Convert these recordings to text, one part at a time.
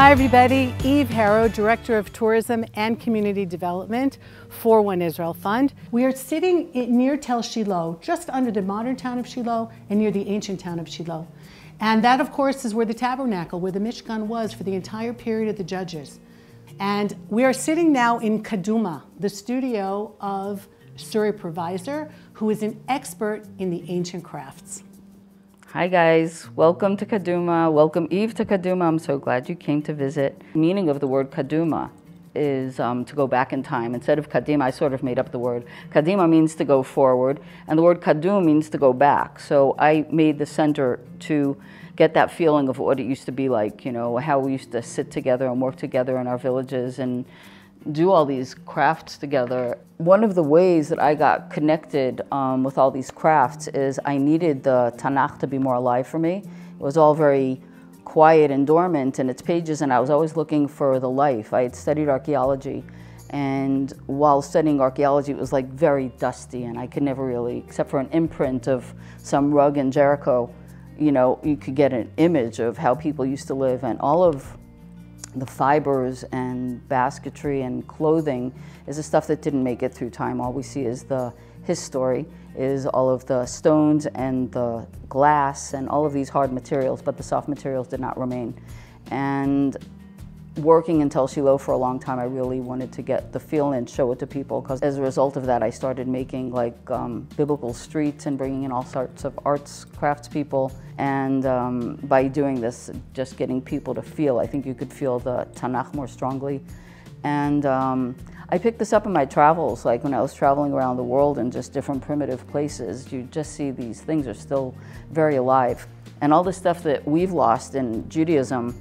Hi everybody, Eve Harow, Director of Tourism and Community Development for One Israel Fund. We are sitting near Tel Shiloh, just under the modern town of Shiloh and near the ancient town of Shiloh. And that of course is where the tabernacle, where the Mishkan was for the entire period of the judges. And we are sitting now in Kaduma, the studio of Suri Provisor, who is an expert in the ancient crafts. Hi guys, welcome to Kaduma. Welcome Eve to Kaduma. I'm so glad you came to visit. The meaning of the word Kaduma is um, to go back in time. Instead of Kadima, I sort of made up the word. Kadima means to go forward, and the word Kadum means to go back. So I made the center to get that feeling of what it used to be like, you know, how we used to sit together and work together in our villages and do all these crafts together. One of the ways that I got connected um, with all these crafts is I needed the Tanakh to be more alive for me. It was all very quiet and dormant in its pages, and I was always looking for the life. I had studied archaeology, and while studying archaeology, it was like very dusty, and I could never really, except for an imprint of some rug in Jericho, you know, you could get an image of how people used to live, and all of the fibers and basketry and clothing is the stuff that didn't make it through time. All we see is the his story is all of the stones and the glass and all of these hard materials, but the soft materials did not remain. And working in Tel Shiloh for a long time, I really wanted to get the feel and show it to people because as a result of that, I started making like um, biblical streets and bringing in all sorts of arts, crafts people. And um, by doing this, just getting people to feel, I think you could feel the Tanakh more strongly. And um, I picked this up in my travels, like when I was traveling around the world in just different primitive places, you just see these things are still very alive. And all the stuff that we've lost in Judaism,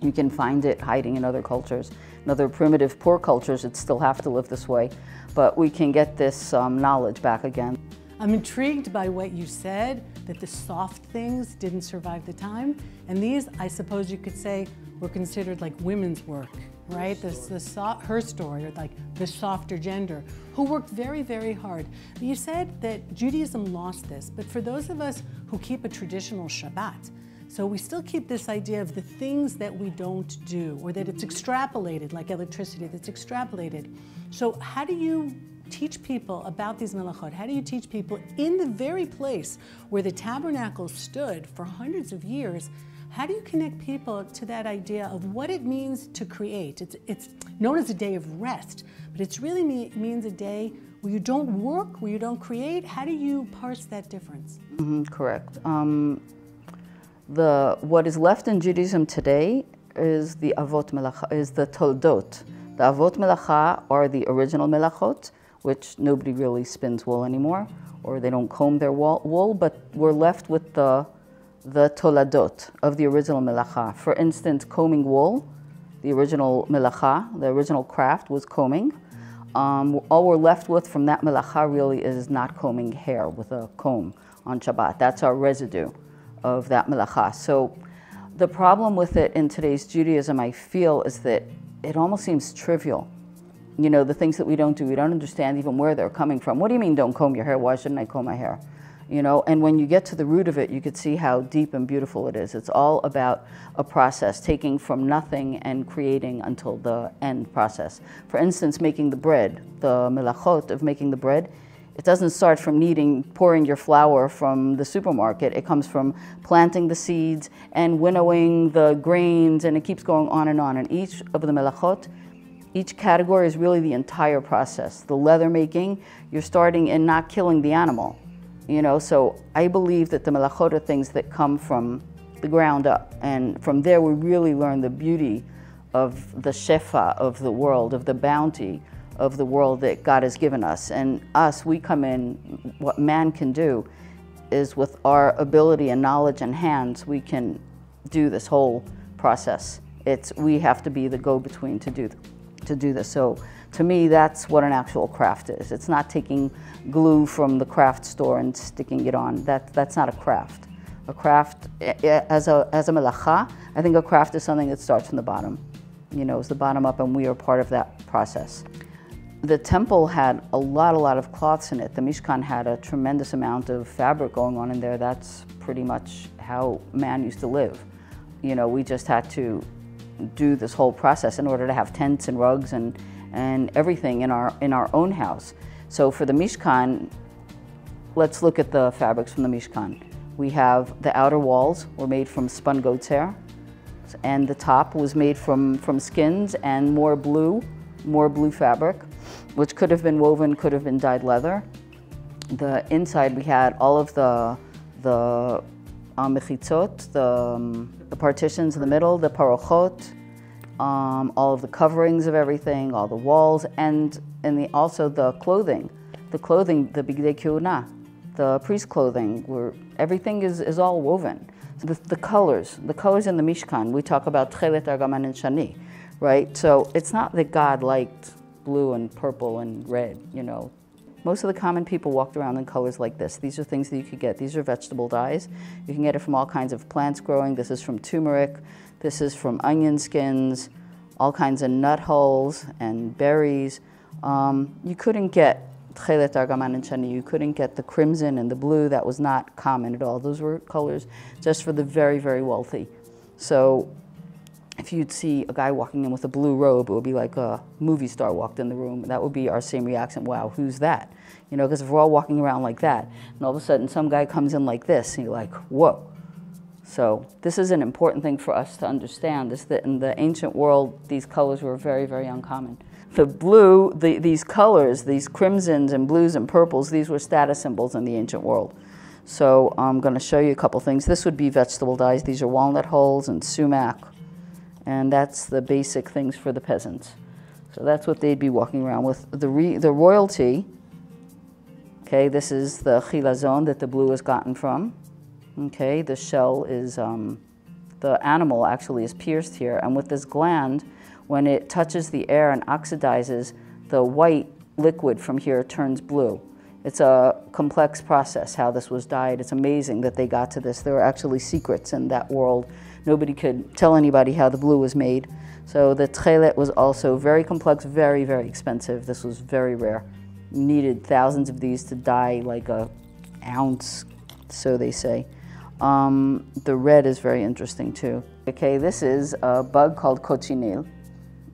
you can find it hiding in other cultures. In other primitive, poor cultures, it still have to live this way. But we can get this um, knowledge back again. I'm intrigued by what you said, that the soft things didn't survive the time. And these, I suppose you could say, were considered like women's work, right? This, the so her story, or like the softer gender, who worked very, very hard. You said that Judaism lost this, but for those of us who keep a traditional Shabbat, so we still keep this idea of the things that we don't do, or that it's extrapolated, like electricity, that's extrapolated. So how do you teach people about these melachot? How do you teach people in the very place where the tabernacle stood for hundreds of years? How do you connect people to that idea of what it means to create? It's, it's known as a day of rest, but it really me, means a day where you don't work, where you don't create. How do you parse that difference? Mm -hmm, correct. Um, the, what is left in Judaism today is the Avot Melacha, is the Toldot. The Avot Melacha are the original Melachot, which nobody really spins wool anymore, or they don't comb their wool, but we're left with the, the Toladot of the original Melacha. For instance, combing wool, the original Melacha, the original craft was combing. Um, all we're left with from that Melacha really is not combing hair with a comb on Shabbat. That's our residue of that melacha. So the problem with it in today's Judaism, I feel, is that it almost seems trivial. You know, the things that we don't do, we don't understand even where they're coming from. What do you mean don't comb your hair? Why shouldn't I comb my hair? You know, and when you get to the root of it, you could see how deep and beautiful it is. It's all about a process, taking from nothing and creating until the end process. For instance, making the bread, the melachot of making the bread, it doesn't start from kneading, pouring your flour from the supermarket. It comes from planting the seeds and winnowing the grains, and it keeps going on and on. And each of the melachot, each category is really the entire process. The leather making, you're starting in not killing the animal. You know, so I believe that the melachot are things that come from the ground up. And from there, we really learn the beauty of the shefa of the world, of the bounty of the world that God has given us. And us, we come in, what man can do is with our ability and knowledge and hands, we can do this whole process. It's, we have to be the go-between to do, to do this. So to me, that's what an actual craft is. It's not taking glue from the craft store and sticking it on. That, that's not a craft. A craft, eh, eh, as a, as a melacha, I think a craft is something that starts from the bottom. You know, it's the bottom up and we are part of that process. The temple had a lot, a lot of cloths in it. The Mishkan had a tremendous amount of fabric going on in there. That's pretty much how man used to live. You know, we just had to do this whole process in order to have tents and rugs and, and everything in our, in our own house. So for the Mishkan, let's look at the fabrics from the Mishkan. We have the outer walls were made from spun goat's hair, and the top was made from, from skins and more blue, more blue fabric, which could have been woven, could have been dyed leather. The inside we had all of the the uh, mechitzot, the, um, the partitions in the middle, the parochot, um, all of the coverings of everything, all the walls, and and the, also the clothing, the clothing, the bigdei kehuna, the priest clothing, where everything is, is all woven. So the, the colors, the colors in the Mishkan, we talk about Tchelet Argaman and Shani, right? So it's not that God liked blue and purple and red, you know. Most of the common people walked around in colors like this. These are things that you could get. These are vegetable dyes. You can get it from all kinds of plants growing. This is from turmeric. This is from onion skins, all kinds of nut hulls and berries. Um, you couldn't get Tchelet Argaman and Shani. You couldn't get the crimson and the blue. That was not common at all. Those were colors just for the very, very wealthy. So if you'd see a guy walking in with a blue robe, it would be like a movie star walked in the room. That would be our same reaction. Wow, who's that? You know, because if we're all walking around like that, and all of a sudden some guy comes in like this, and you're like, whoa. So this is an important thing for us to understand, is that in the ancient world, these colors were very, very uncommon. The blue, the, these colors, these crimsons and blues and purples, these were status symbols in the ancient world. So I'm going to show you a couple things. This would be vegetable dyes. These are walnut hulls and sumac. And that's the basic things for the peasants. So that's what they'd be walking around with. The, re, the royalty, okay, this is the chilazon that the blue is gotten from. Okay, the shell is, um, the animal actually is pierced here. And with this gland, when it touches the air and oxidizes, the white liquid from here turns blue. It's a complex process how this was dyed. It's amazing that they got to this. There are actually secrets in that world. Nobody could tell anybody how the blue was made. So the tchelet was also very complex, very, very expensive. This was very rare. You needed thousands of these to dye like a ounce, so they say. Um, the red is very interesting too. Okay, this is a bug called cochineal.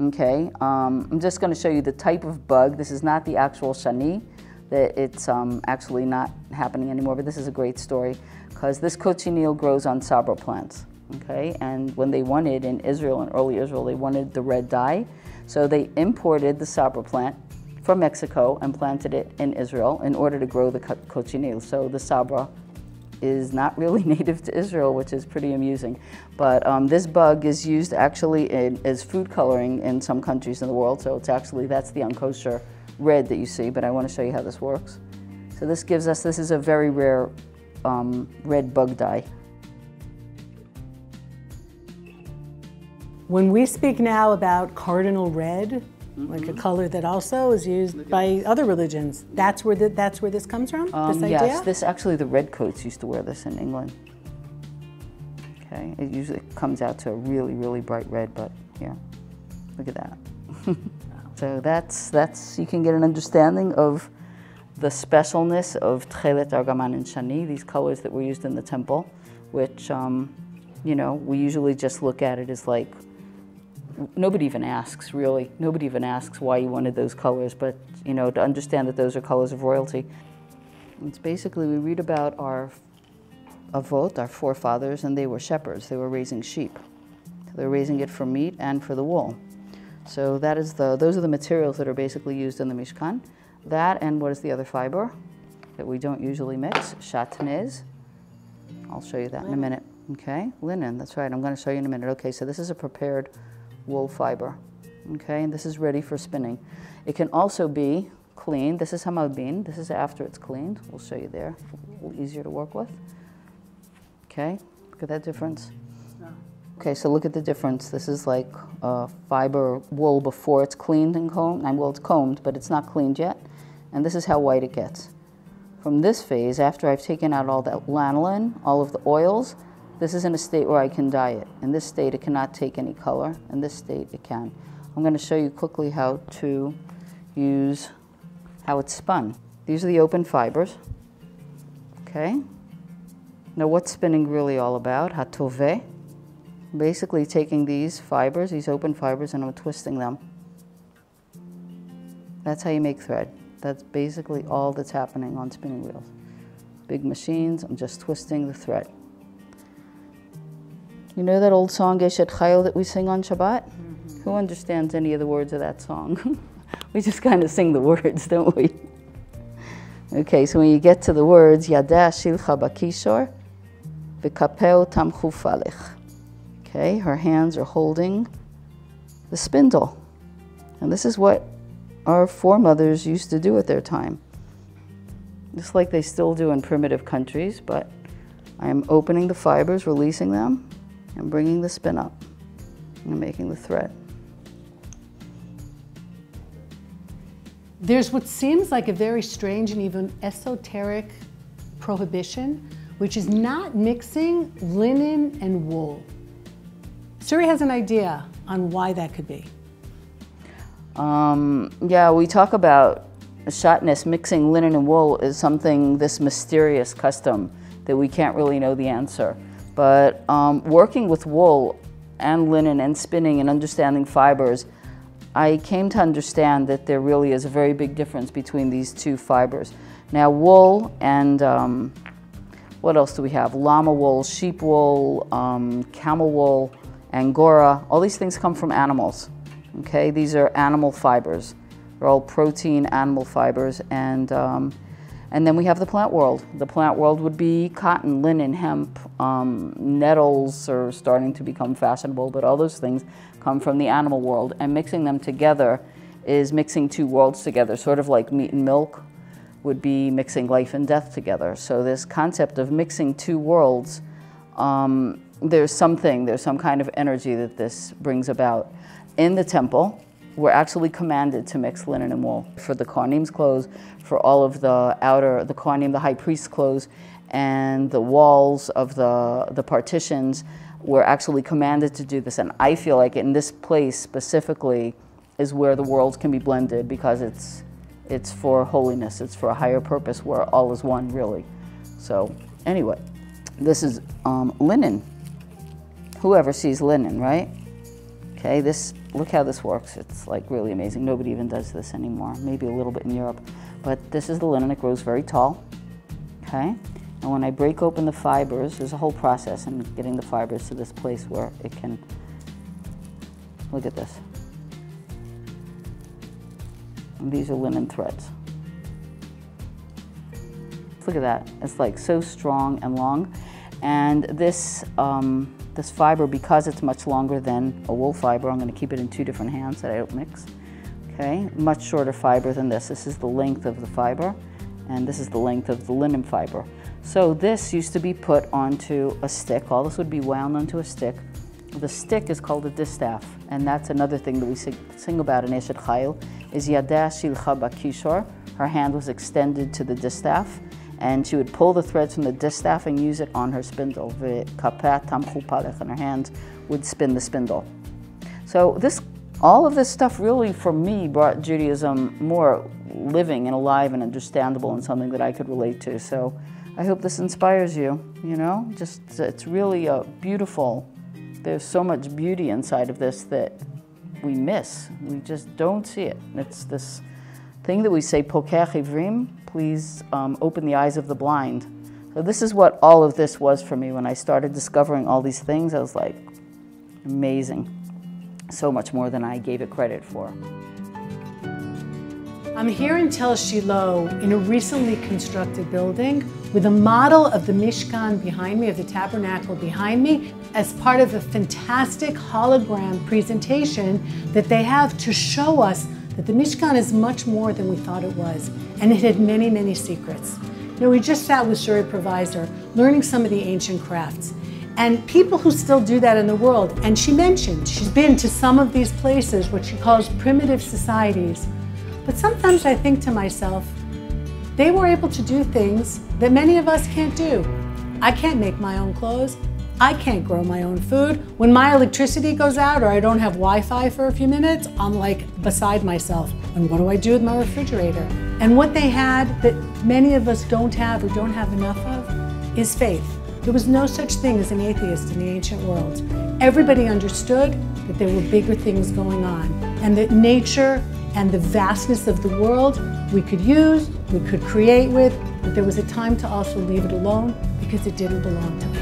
Okay, um, I'm just going to show you the type of bug. This is not the actual shani. That it's um, actually not happening anymore, but this is a great story because this cochineal grows on sabra plants. Okay, and when they wanted in Israel, in early Israel, they wanted the red dye, so they imported the sabra plant from Mexico and planted it in Israel in order to grow the cochineal. So the sabra is not really native to Israel, which is pretty amusing. But um, this bug is used actually in, as food coloring in some countries in the world. So it's actually, that's the unkosher red that you see, but I want to show you how this works. So this gives us, this is a very rare um, red bug dye. When we speak now about cardinal red, Mm-hmm. like a color that also is used by other religions. That's where the, that's where this comes from. Um, this idea. Yes, this actually the redcoats used to wear this in England. Okay, it usually comes out to a really really bright red, but yeah, look at that. so that's that's you can get an understanding of the specialness of Tchelet, Argaman, and Shani, these colors that were used in the temple, which um, you know we usually just look at it as like nobody even asks, really. Nobody even asks why you wanted those colors, but you know, to understand that those are colors of royalty. It's basically, we read about our avot, our forefathers, and they were shepherds. They were raising sheep. They were raising it for meat and for the wool. So that is the, those are the materials that are basically used in the Mishkan. That and what is the other fiber that we don't usually mix? Shatnez. I'll show you that in a minute. Okay, linen, that's right. I'm going to show you in a minute. Okay, so this is a prepared wool fiber. Okay, and this is ready for spinning. It can also be cleaned. This is hamalbin. This is after it's cleaned. We'll show you there. A little easier to work with. Okay, look at that difference. Okay, so look at the difference. This is like a fiber wool before it's cleaned and combed. Well, it's combed, but it's not cleaned yet. And this is how white it gets. From this phase, after I've taken out all that lanolin, all of the oils, this is in a state where I can dye it. In this state, it cannot take any color. In this state, it can. I'm going to show you quickly how to use how it's spun. These are the open fibers. Okay. Now, what's spinning really all about? Hatove. basically taking these fibers, these open fibers, and I'm twisting them. That's how you make thread. That's basically all that's happening on spinning wheels. Big machines, I'm just twisting the thread. You know that old song Eshet Chayil that we sing on Shabbat? Mm -hmm. Who understands any of the words of that song? we just kind of sing the words, don't we? Okay, so when you get to the words, Yadeh Shilcha Bakishor, V'kapeo Tamchu Falech. Okay, her hands are holding the spindle. And this is what our foremothers used to do at their time. Just like they still do in primitive countries, but I am opening the fibers, releasing them, and bringing the spin up and making the thread. There's what seems like a very strange and even esoteric prohibition, which is not mixing linen and wool. Suri has an idea on why that could be. Um, yeah, we talk about shatnez, mixing linen and wool is something, this mysterious custom that we can't really know the answer. But um, working with wool and linen and spinning and understanding fibers, I came to understand that there really is a very big difference between these two fibers. Now wool and um, what else do we have? Llama wool, sheep wool, um, camel wool, Angora, all these things come from animals. Okay, these are animal fibers. They're all protein animal fibers. And, um, and then we have the plant world. The plant world would be cotton, linen, hemp, um, nettles are starting to become fashionable, but all those things come from the animal world. And mixing them together is mixing two worlds together, sort of like meat and milk would be mixing life and death together. So this concept of mixing two worlds um, there's something, there's some kind of energy that this brings about. In the temple, we're actually commanded to mix linen and wool. For the Kohanim's clothes, for all of the outer, the Kohanim, the high priest's clothes, and the walls of the, the partitions, we're actually commanded to do this. And I feel like in this place specifically is where the worlds can be blended because it's, it's for holiness, it's for a higher purpose where all is one, really. So, anyway, this is um, linen whoever sees linen, right? Okay, this, look how this works. It's like really amazing. Nobody even does this anymore. Maybe a little bit in Europe. But this is the linen. It grows very tall. Okay? And when I break open the fibers, there's a whole process in getting the fibers to this place where it can, look at this. And these are linen threads. Look at that. It's like so strong and long. And this, um, this fiber, because it's much longer than a wool fiber, I'm going to keep it in two different hands that I don't mix. Okay, much shorter fiber than this. This is the length of the fiber, and this is the length of the linen fiber. So this used to be put onto a stick. All this would be wound onto a stick. The stick is called a distaff, and that's another thing that we sing, sing about in Eshet Chayil, is Yadeh Shilcha Bakishor. Her hand was extended to the distaff, and she would pull the threads from the distaff and use it on her spindle. And her hands would spin the spindle. So this, all of this stuff really, for me, brought Judaism more living and alive and understandable and something that I could relate to. So I hope this inspires you, you know? Just, it's really a beautiful, there's so much beauty inside of this that we miss. We just don't see it. It's this thing that we say, pokech ivrim, please um, open the eyes of the blind. So this is what all of this was for me when I started discovering all these things. I was like, amazing. So much more than I gave it credit for. I'm here in Tel Shiloh in a recently constructed building with a model of the Mishkan behind me, of the tabernacle behind me, as part of a fantastic hologram presentation that they have to show us that the Mishkan is much more than we thought it was, and it had many, many secrets. You know, we just sat with Suri Provisor learning some of the ancient crafts, and people who still do that in the world. And she mentioned she's been to some of these places, what she calls primitive societies. But sometimes I think to myself, they were able to do things that many of us can't do. I can't make my own clothes. I can't grow my own food. When my electricity goes out or I don't have Wi-Fi for a few minutes, I'm like beside myself. And what do I do with my refrigerator? And what they had that many of us don't have or don't have enough of is faith. There was no such thing as an atheist in the ancient world. everybody understood that there were bigger things going on and that nature and the vastness of the world we could use, we could create with, but there was a time to also leave it alone because it didn't belong to us.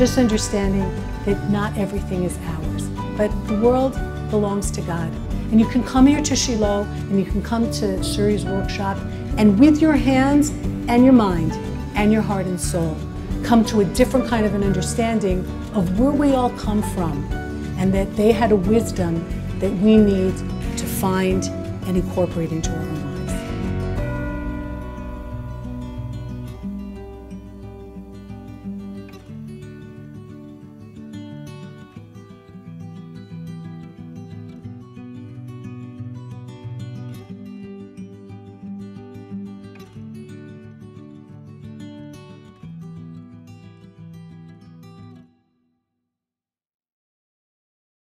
Just understanding that not everything is ours, but the world belongs to God. And you can come here to Shiloh and you can come to Suri's workshop and with your hands and your mind and your heart and soul, come to a different kind of an understanding of where we all come from and that they had a wisdom that we need to find and incorporate into our own